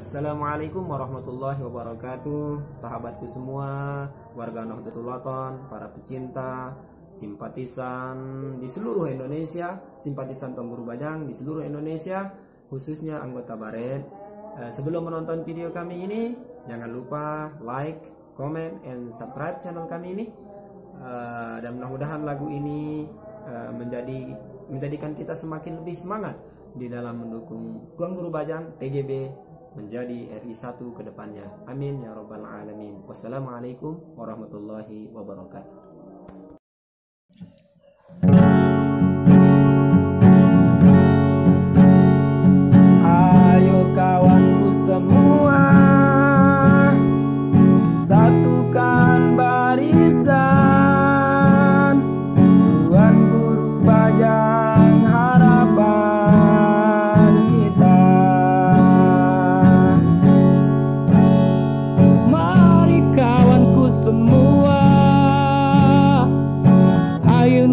Assalamualaikum warahmatullahi wabarakatuh. Sahabatku semua Warga Nahdlatul Ulama, Para pecinta Simpatisan di seluruh Indonesia Simpatisan pemburu bajang di seluruh Indonesia Khususnya anggota Baret. Eh, Sebelum menonton video kami ini Jangan lupa like, comment, and subscribe channel kami ini. Eh, Dan mudah-mudahan lagu ini eh, menjadi menjadikan kita semakin lebih semangat di dalam mendukung Tuan Guru Bajang TGB menjadi RI1 ke depannya. Amin ya rabbal alamin. Wassalamualaikum warahmatullahi wabarakatuh.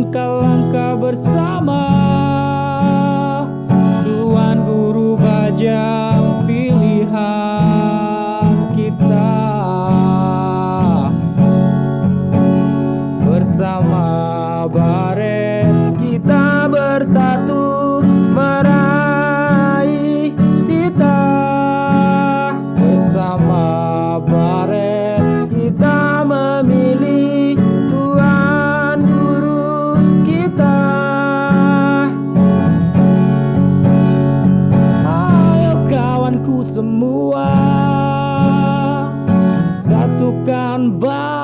Ayunkan langkah bersama. Tuan Guru Bajang pilihan kita. Bersama semua. Satukan barisan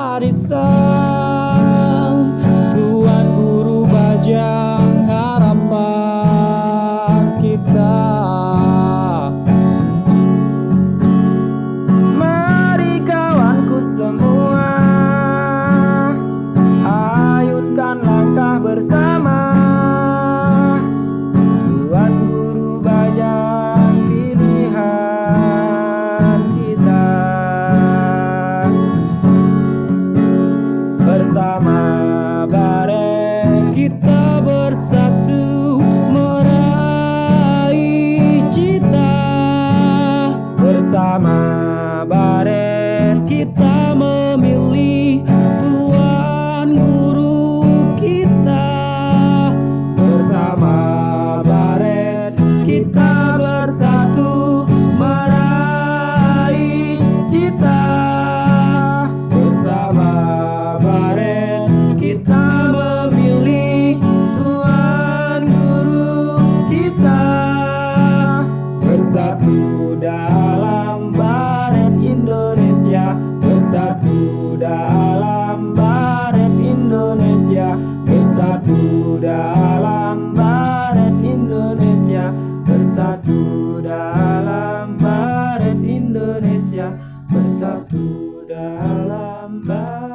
Indonesia Bersatu dalam Baret